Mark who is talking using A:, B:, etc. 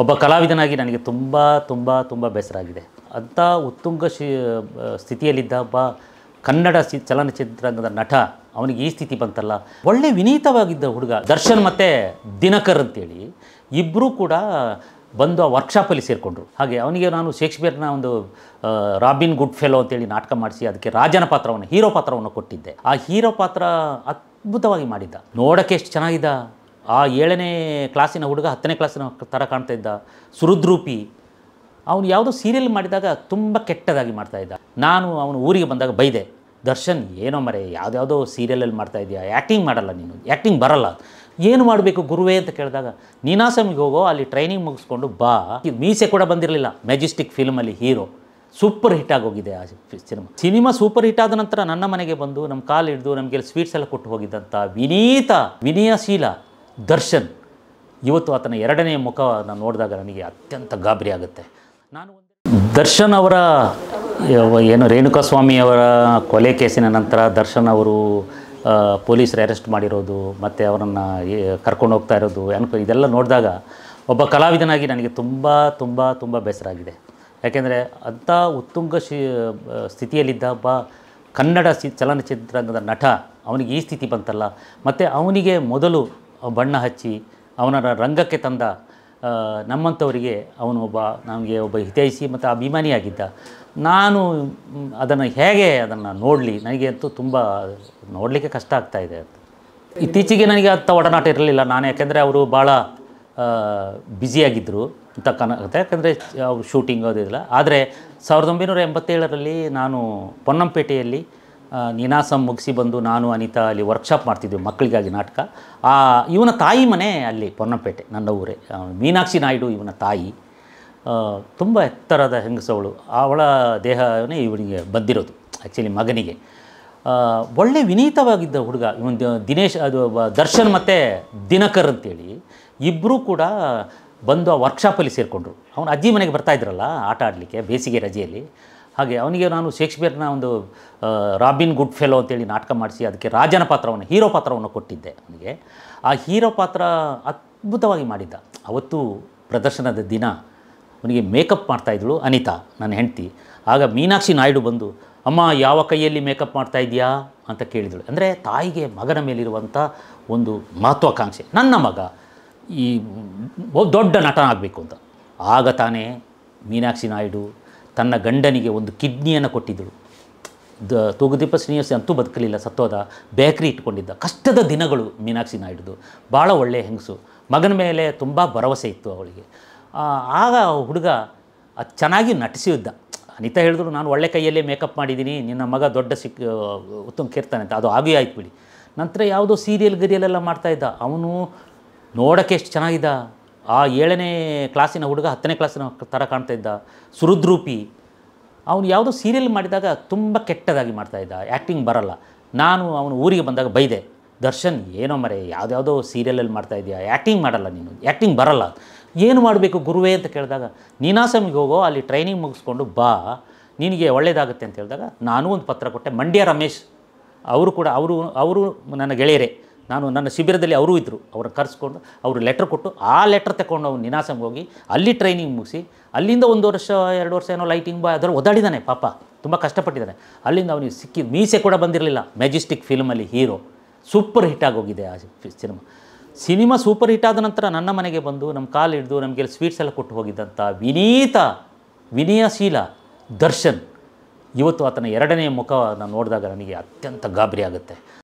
A: ಒಬ್ಬ ಕಲಾವಿದನಾಗಿ ನನಗೆ ತುಂಬ ತುಂಬ ತುಂಬ ಬೇಸರ ಆಗಿದೆ ಅಂಥ ಉತ್ತುಂಗ ಶಿ ಸ್ಥಿತಿಯಲ್ಲಿದ್ದ ಒಬ್ಬ ಕನ್ನಡ ಸಿ ನಟ, ಅವನಿಗೆ ಈ ಸ್ಥಿತಿ ಬಂತಲ್ಲ. ಒಳ್ಳೆ ವಿನೀತವಾಗಿದ್ದ ಹುಡುಗ, ದರ್ಶನ್ ಮತ್ತು ದಿನಕರ್ ಅಂತೇಳಿ ಇಬ್ಬರೂ ಕೂಡ ಬಂದು ಆ ವರ್ಕ್ಶಾಪಲ್ಲಿ ಸೇರಿಕೊಂಡ್ರು. ಹಾಗೆ ಅವನಿಗೆ ನಾನು ಶೇಕ್ಸ್ಪಿಯರ್ನ ಒಂದು ರಾಬಿನ್ ಗುಡ್ ಫೆಲೋ ಅಂತೇಳಿ ನಾಟಕ ಮಾಡಿಸಿ, ಅದಕ್ಕೆ ರಾಜನ ಪಾತ್ರವನ್ನು, ಹೀರೋ ಪಾತ್ರವನ್ನು ಕೊಟ್ಟಿದ್ದೆ. ಆ ಹೀರೋ ಪಾತ್ರ ಅದ್ಭುತವಾಗಿ ಮಾಡಿದ್ದ. ನೋಡೋಕ್ಕೆ ಎಷ್ಟು ಚೆನ್ನಾಗಿದ್ದ? ಆ ಏಳನೇ ಕ್ಲಾಸಿನ ಹುಡುಗ ಹತ್ತನೇ ಕ್ಲಾಸಿನ ಥರ ಕಾಣ್ತಾ ಇದ್ದ. ಸುರುದ್ರೂಪಿ. ಅವನು ಯಾವುದೋ ಸೀರಿಯಲ್ ಮಾಡಿದಾಗ ತುಂಬ ಕೆಟ್ಟದಾಗಿ ಮಾಡ್ತಾ ಇದ್ದ. ನಾನು ಅವನು ಊರಿಗೆ ಬಂದಾಗ ಬೈದೆ, ದರ್ಶನ್, ಏನೋ ಮರೆ, ಯಾವುದ್ಯಾವುದೋ ಸೀರಿಯಲಲ್ಲಿ ಮಾಡ್ತಾ ಇದೆಯಾ ಆ್ಯಕ್ಟಿಂಗ್ ಮಾಡಲ್ಲ ನೀನು. ಆ್ಯಕ್ಟಿಂಗ್ ಬರಲ್ಲ. ಏನು ಮಾಡಬೇಕು ಗುರುವೇ? ಅಂತ ಕೇಳಿದಾಗ, ನೀನಾಸಮ್ಗೆ ಹೋಗೋ, ಅಲ್ಲಿ ಟ್ರೈನಿಂಗ್ ಮುಗಿಸ್ಕೊಂಡು ಬಾ. ಮೀಸೆ ಕೂಡ ಬಂದಿರಲಿಲ್ಲ. ಮೆಜೆಸ್ಟಿಕ್ ಫಿಲ್ಮಲ್ಲಿ ಹೀರೋ ಸೂಪರ್ ಹಿಟ್ ಆಗೋಗಿದೆ ಆ ಸಿನಿಮಾ. ಸಿನಿಮಾ ಸೂಪರ್ ಹಿಟ್ ಆದ ನಂತರ ನನ್ನ ಮನೆಗೆ ಬಂದು ನಮ್ಮ ಕಾಲು ಹಿಡಿದು ನಮಗೆ ಸ್ವೀಟ್ಸ್ ಎಲ್ಲ ಕೊಟ್ಟು ಹೋಗಿದ್ದಂಥ ವಿನೀತ, ವಿನಯಶೀಲ ದರ್ಶನ್. ಇವತ್ತು ಆತನ ಎರಡನೇ ಮುಖ ನಾನು ನೋಡಿದಾಗ ನನಗೆ ಅತ್ಯಂತ ಗಾಬರಿ ಆಗುತ್ತೆ. ನಾನು ದರ್ಶನ್ ಅವರ ಏನು ರೇಣುಕಾಸ್ವಾಮಿ ಅವರ ಕೊಲೆ ಕೇಸಿನ ನಂತರ ದರ್ಶನ್ ಅವರು ಪೊಲೀಸರು ಅರೆಸ್ಟ್ ಮಾಡಿರೋದು, ಮತ್ತು ಅವರನ್ನು ಕರ್ಕೊಂಡು ಹೋಗ್ತಾ ಇರೋದು, ಅನ್ಕೊ, ಇದೆಲ್ಲ ನೋಡಿದಾಗ ಒಬ್ಬ ಕಲಾವಿದನಾಗಿ ನನಗೆ ತುಂಬ ತುಂಬ ತುಂಬ ಬೇಸರ ಆಗಿದೆ. ಯಾಕೆಂದರೆ ಅಂಥ ಉತ್ತುಂಗ ಶಿ ಸ್ಥಿತಿಯಲ್ಲಿದ್ದ ಒಬ್ಬ ಕನ್ನಡ ಚಲನಚಿತ್ರಂಗದ ನಟ, ಅವನಿಗೆ ಈ ಸ್ಥಿತಿ ಬಂತಲ್ಲ. ಮತ್ತು ಅವನಿಗೆ ಮೊದಲು ಬಣ್ಣ ಹಚ್ಚಿ ಅವನ ರಂಗಕ್ಕೆ ತಂದ ನಮ್ಮಂಥವರಿಗೆ ಅವನು ಒಬ್ಬ, ನಮಗೆ ಒಬ್ಬ ಹಿತೈಷಿ ಮತ್ತು ಅಭಿಮಾನಿಯಾಗಿದ್ದ. ನಾನು ಅದನ್ನು ಹೇಗೆ ಅದನ್ನು ನೋಡಲಿ? ನನಗೆ ಅಂತೂ ತುಂಬ ನೋಡಲಿಕ್ಕೆ ಕಷ್ಟ ಆಗ್ತಾ ಇದೆ ಅಂತ. ಇತ್ತೀಚೆಗೆ ನನಗೆ ಅಂಥ ಒಡನಾಟ ಇರಲಿಲ್ಲ. ನಾನು ಯಾಕೆಂದರೆ ಅವರು ಭಾಳ ಬ್ಯುಸಿಯಾಗಿದ್ದರು ಅಂತ ಕನ ಯಾಕಂದರೆ ಅವ್ರು ಶೂಟಿಂಗ್ ಅದಿಲ್ಲ ಆದರೆ ಸಾವಿರದ ಒಂಬೈನೂರ ಎಂಬತ್ತೇಳರಲ್ಲಿ ನಾನು ಪೊನ್ನಂಪೇಟೆಯಲ್ಲಿ ನೀನಾಸಂ ಮುಗಿಸಿ ಬಂದು ನಾನು ಅನಿತಾ ಅಲ್ಲಿ ವರ್ಕ್ಶಾಪ್ ಮಾಡ್ತಿದ್ವಿ ಮಕ್ಕಳಿಗಾಗಿ ನಾಟಕ. ಆ, ಇವನ ತಾಯಿ ಮನೆ ಅಲ್ಲಿ, ಪೊನ್ನಂಪೇಟೆ, ನನ್ನ ಊರೇ. ಮೀನಾಕ್ಷಿ ನಾಯ್ಡು ಇವನ ತಾಯಿ. ತುಂಬ ಎತ್ತರದ ಹೆಂಗಸವಳು. ಅವಳ ದೇಹವೇ ಇವನಿಗೆ ಬಂದಿರೋದು ಆ್ಯಕ್ಚುಲಿ ಮಗನಿಗೆ. ಒಳ್ಳೆ ವಿನೀತವಾಗಿದ್ದ ಹುಡುಗ, ಇವನ್ ದಿನೇಶ್, ಅದು ದರ್ಶನ್ ಮತ್ತು ದಿನಕರ್ ಅಂತೇಳಿ. ಇಬ್ಬರೂ ಕೂಡ ಬಂದು ಆ ವರ್ಕ್ಶಾಪಲ್ಲಿ ಸೇರಿಕೊಂಡ್ರು. ಅವನು ಅಜ್ಜಿ ಮನೆಗೆ ಬರ್ತಾ ಇದ್ರಲ್ಲ, ಆಟ ಆಡಲಿಕ್ಕೆ, ಬೇಸಿಗೆ ರಜೆಯಲ್ಲಿ. ಹಾಗೆ ಅವನಿಗೆ ನಾನು ಶೇಕ್ಸ್ಪಿಯರ್ನ ಒಂದು ರಾಬಿನ್ ಗುಡ್ ಫೆಲೋ ಅಂತೇಳಿ ನಾಟಕ ಮಾಡಿಸಿ ಅದಕ್ಕೆ ರಾಜನ ಪಾತ್ರವನ್ನು, ಹೀರೋ ಪಾತ್ರವನ್ನು ಕೊಟ್ಟಿದ್ದೆ ಅವನಿಗೆ. ಆ ಹೀರೋ ಪಾತ್ರ ಅದ್ಭುತವಾಗಿ ಮಾಡಿದ್ದ. ಅವತ್ತು ಪ್ರದರ್ಶನದ ದಿನ ಅವನಿಗೆ ಮೇಕಪ್ ಮಾಡ್ತಾಯಿದ್ಳು ಅನಿತಾ, ನನ್ನ ಹೆಂಡತಿ. ಆಗ ಮೀನಾಕ್ಷಿ ನಾಯ್ಡು ಬಂದು, ಅಮ್ಮ, ಯಾವ ಕೈಯಲ್ಲಿ ಮೇಕಪ್ ಮಾಡ್ತಾ ಇದೆಯಾ ಅಂತ ಕೇಳಿದಳು. ಅಂದರೆ ತಾಯಿಗೆ ಮಗನ ಮೇಲಿರುವಂಥ ಒಂದು ಮಹತ್ವಾಕಾಂಕ್ಷೆ. ನನ್ನ ಮಗ ಈ ದೊಡ್ಡ ನಟನ ಆಗಬೇಕು ಅಂತ. ಆಗ ತಾನೇ ಮೀನಾಕ್ಷಿ ನಾಯ್ಡು ತನ್ನ ಗಂಡನಿಗೆ ಒಂದು ಕಿಡ್ನಿಯನ್ನು ಕೊಟ್ಟಿದ್ದಳು. ದ ತೂಗುದೀಪ ಶ್ರೀನಿವಾಸ ಅಂತೂ ಬದುಕಲಿಲ್ಲ, ಸತ್ತೋದ. ಬೇಕ್ರಿ ಇಟ್ಕೊಂಡಿದ್ದ. ಕಷ್ಟದ ದಿನಗಳು ಮೀನಾಕ್ಷಿ ನಾಯ್ಡುದು. ಭಾಳ ಒಳ್ಳೆಯ ಹೆಂಗಸು. ಮಗನ ಮೇಲೆ ತುಂಬ ಭರವಸೆ ಇತ್ತು ಅವಳಿಗೆ. ಆಗ ಹುಡುಗ ಚೆನ್ನಾಗಿ ನಟಿಸಿದ್ದ. ಅನಿತಾ ಹೇಳಿದ್ರು, ನಾನು ಒಳ್ಳೆ ಕೈಯಲ್ಲೇ ಮೇಕಪ್ ಮಾಡಿದ್ದೀನಿ. ನಿನ್ನ ಮಗ ದೊಡ್ಡ ಸಿಕ್, ಉತ್ತಮ ಕೇರ್ತಾನೆ ಅಂತ. ಅದು ಆಗೇ ಆಯ್ತು ಬಿಡಿ. ನಂತರ ಯಾವುದೋ ಸೀರಿಯಲ್ ಗಿರಿಯಲೆಲ್ಲ ಮಾಡ್ತಾಯಿದ್ದ ಅವನು ನೋಡೋಕ್ಕೆ ಎಷ್ಟು ಚೆನ್ನಾಗಿದ್ದ. ಆ ಏಳನೇ ಕ್ಲಾಸಿನ ಹುಡುಗ ಹತ್ತನೇ ಕ್ಲಾಸಿನ ಥರ ಕಾಣ್ತಾ ಇದ್ದ. ಸುರುದ್ರೂಪಿ. ಅವನು ಯಾವುದೋ ಸೀರಿಯಲ್ ಮಾಡಿದಾಗ ತುಂಬ ಕೆಟ್ಟದಾಗಿ ಮಾಡ್ತಾ ಇದ್ದ. ಆ್ಯಕ್ಟಿಂಗ್ ಬರಲ್ಲ. ನಾನು ಅವನು ಊರಿಗೆ ಬಂದಾಗ ಬೈದೆ, ದರ್ಶನ್, ಏನೋ ಮರೆ, ಯಾವುದ್ಯಾವುದೋ ಸೀರಿಯಲಲ್ಲಿ ಮಾಡ್ತಾ ಇದೆಯಾ ಆ್ಯಕ್ಟಿಂಗ್ ಮಾಡಲ್ಲ ನೀನು. ಆ್ಯಕ್ಟಿಂಗ್ ಬರಲ್ಲ. ಏನು ಮಾಡಬೇಕು ಗುರುವೇ? ಅಂತ ಕೇಳಿದಾಗ ನೀನಾಸಮ್ಗೆ ಹೋಗೋ, ಅಲ್ಲಿ ಟ್ರೈನಿಂಗ್ ಮುಗಿಸ್ಕೊಂಡು ಬಾ. ನಿನಗೆ ಒಳ್ಳೆಯದಾಗುತ್ತೆ ಅಂತ ಹೇಳಿದಾಗ, ನಾನು ಒಂದು ಪತ್ರ ಕೊಟ್ಟೆ. ಮಂಡ್ಯ ರಮೇಶ್. ಅವರು ಕೂಡ, ಅವರು ಅವರು ನನ್ನ ಗೆಳೆಯರೇ. ನಾನು ನನ್ನ ಶಿಬಿರದಲ್ಲಿ ಅವರೂ ಇದ್ದರು. ಅವ್ರನ್ನ ಕರೆಸ್ಕೊಂಡು ಅವರು ಲೆಟ್ರ್ ಕೊಟ್ಟು ಆ ಲೆಟ್ರ್ ತಗೊಂಡು ಅವ್ನು ನಿನಾಸಂಗೆ ಹೋಗಿ ಅಲ್ಲಿ ಟ್ರೈನಿಂಗ್ ಮುಗಿಸಿ ಅಲ್ಲಿಂದ ಒಂದು ವರ್ಷ, ಎರಡು ವರ್ಷ ಏನೋ ಲೈಟಿಂಗ್ ಬಾಯ್ ಅದರ ಒದಾಡಿದ್ದಾನೆ ಪಾಪ. ತುಂಬ ಕಷ್ಟಪಟ್ಟಿದ್ದಾನೆ. ಅಲ್ಲಿಂದ ಅವನಿಗೆ ಸಿಕ್ಕಿ ಮೀಸೆ ಕೂಡ ಬಂದಿರಲಿಲ್ಲ. ಮೆಜೆಸ್ಟಿಕ್ ಫಿಲ್ಮಲ್ಲಿ ಹೀರೋ ಸೂಪರ್ ಹಿಟ್ ಆಗೋಗಿದೆ ಆ ಸಿನಿಮಾ ಸಿನಿಮಾ ಸೂಪರ್ ಹಿಟ್ ಆದ ನಂತರ ನನ್ನ ಮನೆಗೆ ಬಂದು ನಮ್ಮ ಕಾಲು ಹಿಡಿದು ನಮಗೆ ಸ್ವೀಟ್ಸ್ ಎಲ್ಲ ಕೊಟ್ಟು ಹೋಗಿದ್ದಂಥ ವಿನೀತ ವಿನಯಶೀಲ ದರ್ಶನ್. ಇವತ್ತು ಆತನ ಎರಡನೇ ಮುಖ ನಾನು ನೋಡಿದಾಗ ನನಗೆ ಅತ್ಯಂತ ಗಾಬರಿ ಆಗುತ್ತೆ.